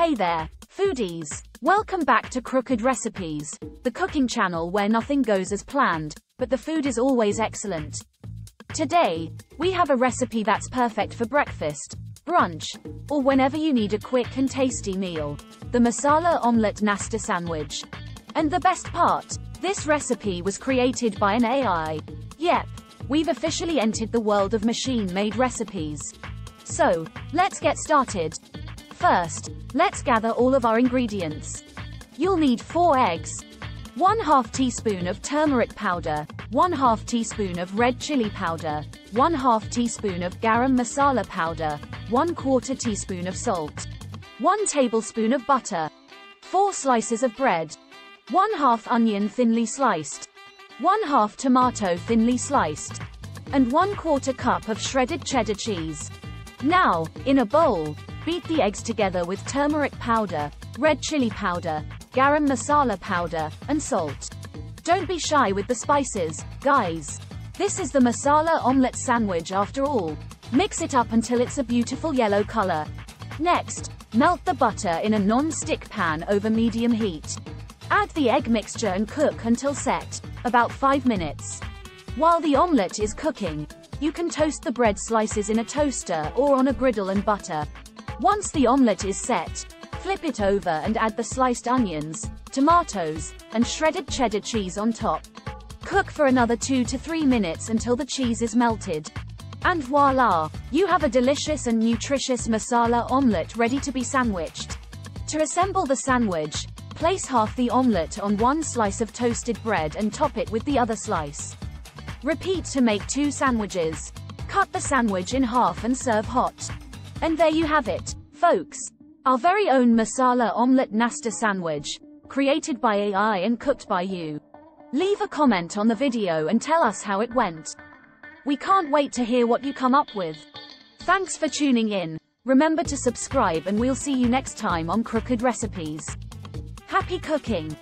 Hey there, foodies! Welcome back to Crooked Recipes, the cooking channel where nothing goes as planned, but the food is always excellent. Today, we have a recipe that's perfect for breakfast, brunch, or whenever you need a quick and tasty meal. The Masala Omelette Nasta Sandwich. And the best part, this recipe was created by an AI. Yep, we've officially entered the world of machine-made recipes. So, let's get started. First, let's gather all of our ingredients. You'll need 4 eggs, 1 half teaspoon of turmeric powder, 1 half teaspoon of red chili powder, 1 half teaspoon of garam masala powder, 1 quarter teaspoon of salt, 1 tablespoon of butter, 4 slices of bread, 1 half onion thinly sliced, 1 half tomato thinly sliced, and 1 quarter cup of shredded cheddar cheese. Now, in a bowl, beat the eggs together with turmeric powder, red chili powder, garam masala powder, and salt. Don't be shy with the spices, guys. This is the masala omelette sandwich after all. Mix it up until it's a beautiful yellow color. Next, melt the butter in a non-stick pan over medium heat. Add the egg mixture and cook until set, about 5 minutes. While the omelette is cooking, you can toast the bread slices in a toaster or on a griddle and butter. Once the omelette is set, flip it over and add the sliced onions, tomatoes, and shredded cheddar cheese on top. Cook for another 2 to 3 minutes until the cheese is melted. And voila, you have a delicious and nutritious masala omelette ready to be sandwiched. To assemble the sandwich, place half the omelette on one slice of toasted bread and top it with the other slice. Repeat to make two sandwiches. Cut the sandwich in half and serve hot. And there you have it, folks. Our very own masala omelette nasta sandwich, created by AI and cooked by you. Leave a comment on the video and tell us how it went. We can't wait to hear what you come up with. Thanks for tuning in. Remember to subscribe and we'll see you next time on Crooked Recipes. Happy cooking!